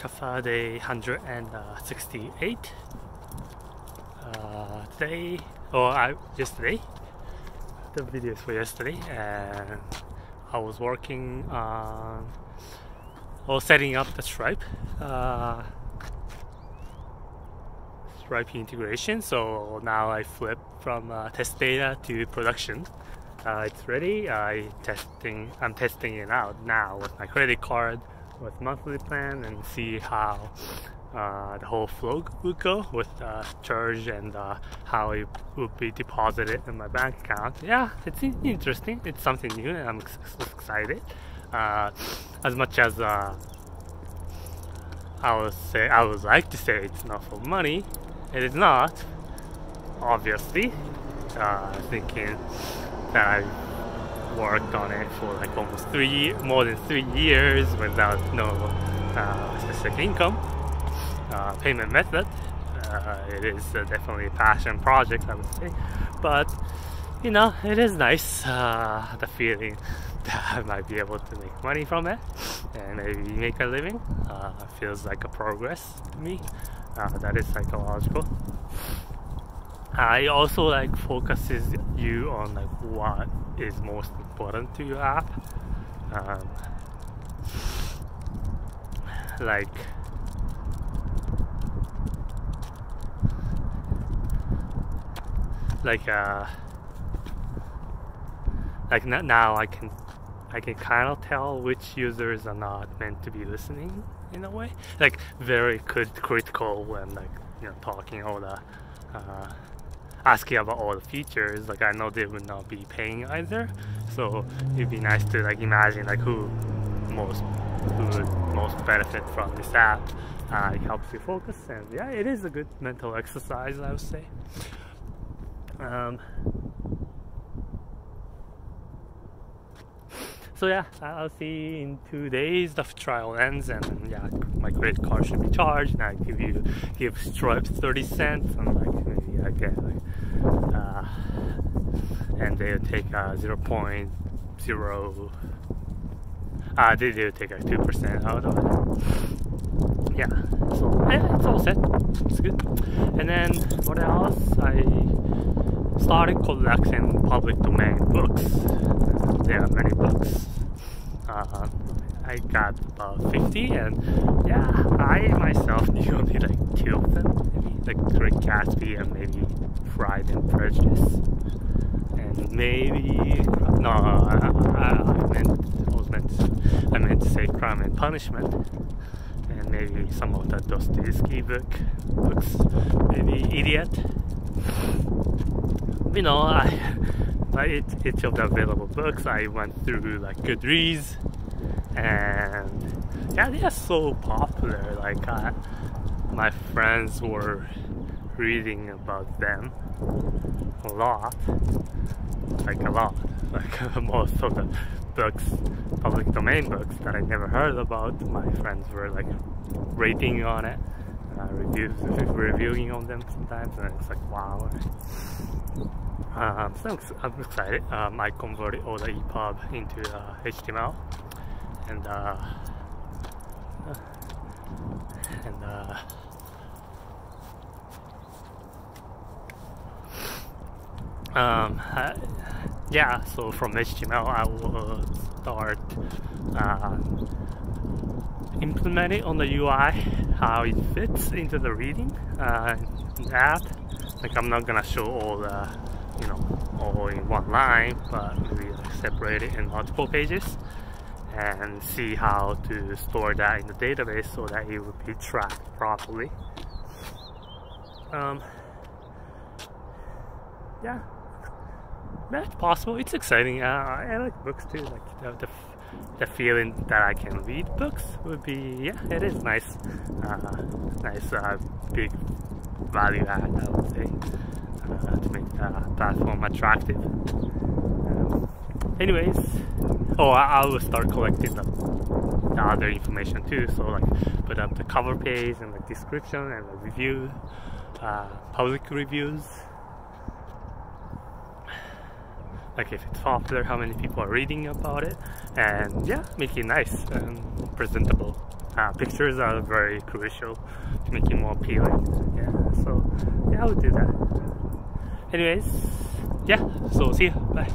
Kaffae Day 168. Uh, today, or I, yesterday, the videos for yesterday, and I was working on or setting up the Stripe. Uh, Stripe integration. So now I flip from uh, test data to production. Uh, it's ready. I testing. I'm testing it out now with my credit card, with monthly plan, and see how uh, the whole flow would go with uh, charge and uh, how it would be deposited in my bank account. Yeah, it's interesting. It's something new, and I'm excited. Uh, as much as uh, I would say, I would like to say it's not for money. It is not, obviously. Thinking that I worked on it for like almost three, more than three years without no uh, specific income uh, payment method. Uh, it is definitely a passion project, I would say. But you know, it is nice uh, the feeling that I might be able to make money from it and maybe make a living. Uh, feels like a progress to me uh, that is psychological I also like focuses you on like what is most important to your app um, like like uh like now I can I can kind of tell which users are not meant to be listening in a way. Like very critical when like you know talking all the uh, asking about all the features. Like I know they would not be paying either, so it'd be nice to like imagine like who most who would most benefit from this app. Uh, it helps you focus, and yeah, it is a good mental exercise, I would say. Um, so yeah, I'll see in two days the trial ends, and yeah, my credit card should be charged, and I give you give Stripe thirty cents, and like get like, uh, and they'll take uh, zero point zero. Uh, they do take two percent out of it. Yeah, so yeah, it's all set. It's good. And then what else? I started collecting public domain books. There are many books. Uh, I got about 50 and yeah, I myself knew only like two of them. Maybe like Great Gatsby and maybe Pride and Prejudice. And maybe, no, I, I, meant, I was meant to, I meant to say Crime and Punishment and maybe some of the Dostoevsky book books, maybe Idiot you know, I like each of the available books I went through like Goodreads, and yeah, they are so popular. Like uh, my friends were reading about them a lot, like a lot. Like most of the books, public domain books that I never heard about, my friends were like rating on it uh, reviews, reviewing on them sometimes, and it's like wow. Um, so I'm excited. Um, I converted all the EPUB into uh, HTML, and uh, and uh, um, uh, yeah. So from HTML, I will start uh, implement it on the UI, how it fits into the reading uh, app. Like I'm not gonna show all the, you know, all in one line, but maybe like separate it in multiple pages and see how to store that in the database so that it will be tracked properly. Um, yeah, that's possible. It's exciting. Uh, I like books too. Like the, the the feeling that I can read books would be yeah it is nice uh, nice uh, big value add I would say uh, to make the platform attractive. Um, anyways oh I, I, will start collecting the, the, other information too. So like put up the cover page and the description and the review uh, public reviews like if it's popular, how many people are reading about it, and yeah, make it nice and presentable. uh, pictures are very crucial to make it more appealing. Yeah, so yeah, I would do that. Anyways, yeah, so see you. Bye.